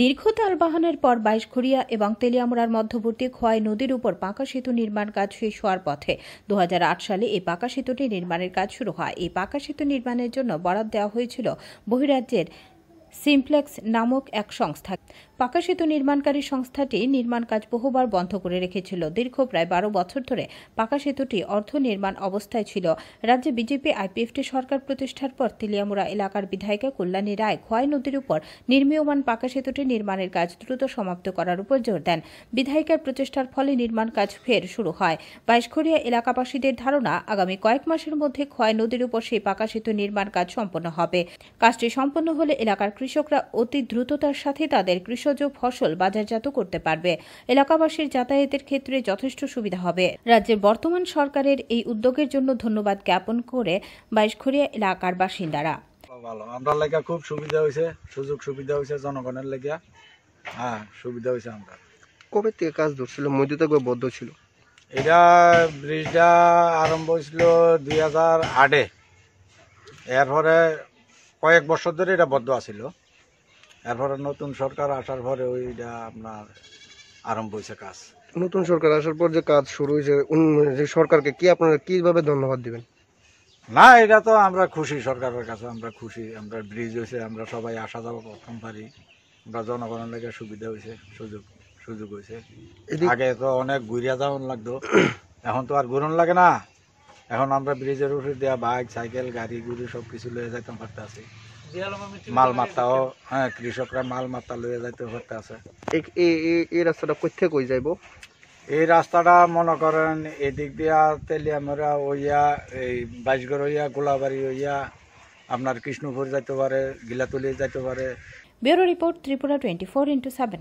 দীর্ঘ তালবাহনের পর বাইশঘড়িয়া এবং তেলিয়ামুড়ার মধ্যবর্তী খোয়াই নদীর উপর পাকা সেতু নির্মাণ কাজ শেষ হওয়ার পথে দু হাজার আট সালে এই পাকা সেতুটি নির্মাণের কাজ শুরু হয়। এই পাকা সেতু নির্মাণের জন্য বরাদ দেওয়া হয়েছিল বহিরাজ্যের সিমপ্লেক্স নামক এক সংস্থা। পাকা সেতু নির্মাণকারী সংস্থাটি নির্মাণ কাজ বহুবার বন্ধ করে রেখেছিল। দীর্ঘ প্রায় বারো বছর ধরে পাকা সেতুটি অর্ধ নির্মাণ অবস্থায় ছিল। রাজ্যে বিজেপি, আইপিএফটি সরকার প্রতিষ্ঠার পর তেলিয়ামুড়া এলাকার বিধায়িকা কল্যাণী রায় খোয়াই নদীর উপর নির্মীয়মান পাকা সেতুটি নির্মাণের কাজ দ্রুত সমাপ্ত করার উপর জোর দেন। বিধায়িকার প্রচেষ্টার ফলে নির্মাণ কাজ ফের শুরু হয়। বাইশখড়িয়া এলাকাবাসীদের ধারণা, আগামী কয়েক মাসের মধ্যে খোয়াই নদীর উপর সেই পাকা সেতু নির্মাণ কাজ সম্পন্ন হবে। কাজটি সম্পন্ন হলে এলাকার কৃষকরা অতি দ্রুততার সাথে তাদের কৃষজ ফসল বাজারজাত করতে পারবে। এলাকাবাসীর যাতায়াতের ক্ষেত্রে যথেষ্ট সুবিধা হবে। রাজ্যের বর্তমান সরকারের এই উদ্যোগের জন্য ধন্যবাদ জ্ঞাপন করে বাইশখড়িয়া এলাকার বাসিন্দারা। ভালো। আমরা লেগা খুব সুবিধা হয়েছে সুযোগ সুবিধা হয়েছে জনগণের লেগা। হ্যাঁ সুবিধা হয়েছে আমরা। কবে থেকে কাজ ধরছিল? মধ্যে থেকে বদ্ধ ছিল? এটা ব্রিজটা আরম্ভ হয়েছিল দুই হাজার আটে। এরপরে কয়েক বছর ধরে এটা বদ্ধ আছিল। এরপরে নতুন সরকার আসার পরে ওইটা আপনার আরম্ভ হয়েছে কাজ। নতুন সরকার আসার পর যে কাজ শুরু হয়েছে যে সরকারকে কি আপনারা কীভাবে ধন্যবাদ দিবেন? না এটা তো আমরা খুশি সরকারের কাছে আমরা খুশি আমরা ব্রিজ হয়েছে আমরা সবাই আসা যাওয়া প্রথম পারি। আমরা জনগণের লেগে সুবিধা হয়েছে সুযোগ সুযোগ হয়েছে। আগে তো অনেক ঘুরিয়া যাওয়ান লাগতো এখন তো আর ঘুরন লাগে না। এখন আমরা ব্রিজের উপরে দেওয়া বাইক সাইকেল গাড়ি গুড়ি সব কিছু লয়ে যাইতাম পারতে আছি মাল হ্যাঁ কৃষকরা মাল মাত্রা লয়ে যাইতে পারতে আছে এই- এই- এই- এই রাস্তাটা কোথেকে কই যাইব? এই রাস্তাটা মনে করেন এদিক দিয়া তেলিয়ামরা হইয়া এই বাইশগড় হইয়া গোলাবাড়ি হইয়া আপনার কৃষ্ণপুর যাইতে পারে গিলাতলি যাইতে পারে। Bureau report Tripura twenty four into seven.